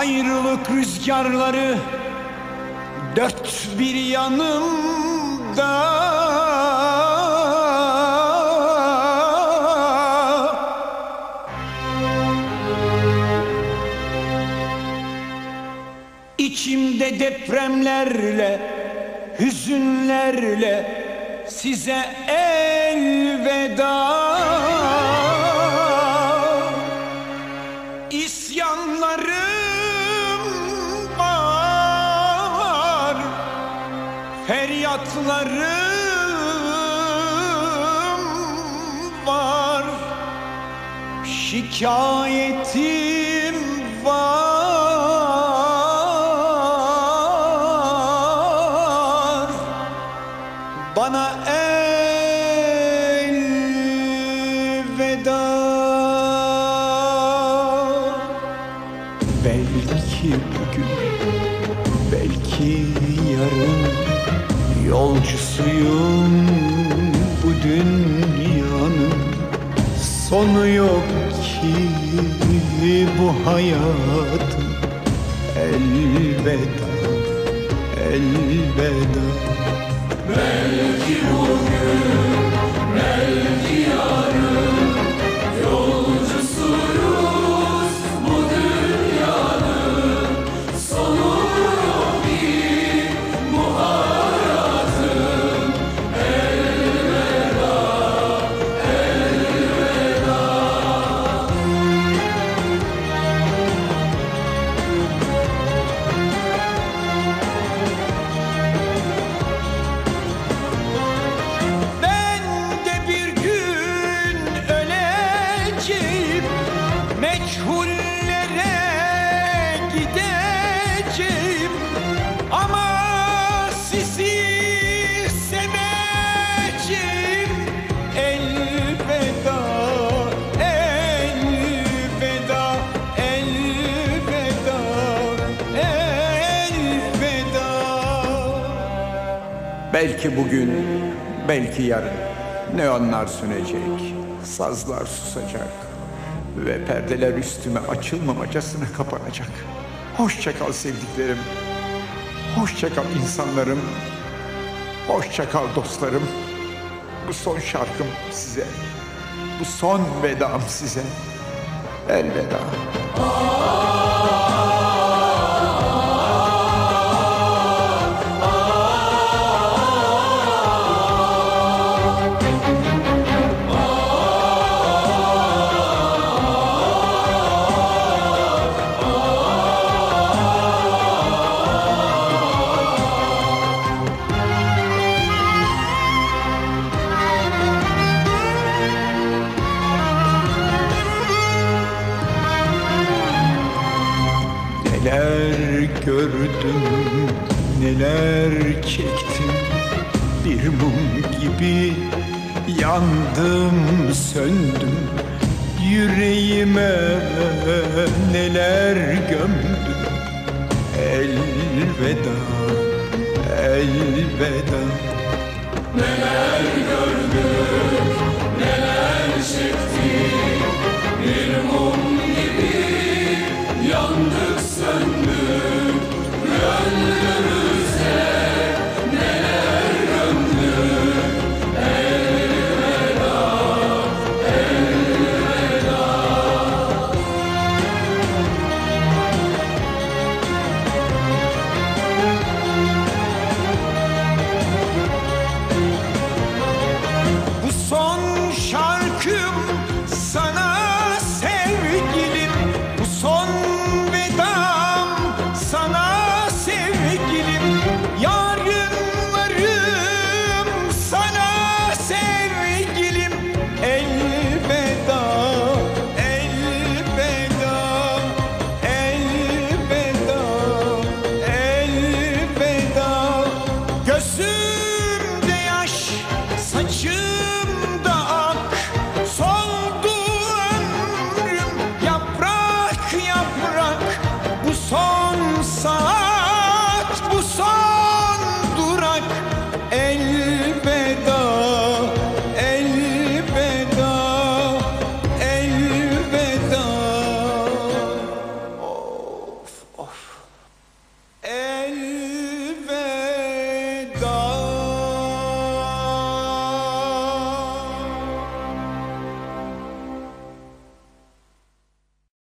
Ayrılık rüzgarları dört bir yanımda. İçimde depremlerle, hüzünlerle size elveda Feryatlarım var Şikayetim var. Bana elveda Belki bugün, belki yarın Yolcusuyum bu dünyanın Sonu yok ki bu hayatın. Elveda, elveda. Ben Belki bugün, belki yarın neonlar sönecek, sazlar susacak ve perdeler üstüme açılmamacasına kapanacak. Hoşça kal sevdiklerim, hoşça kal insanlarım, hoşça kal dostlarım. Bu son şarkım size, bu son vedam size. Elveda. Neler gördüm, neler çektim Bir mum gibi yandım, söndüm. Yüreğime neler gömdüm? Elveda, elveda. Bu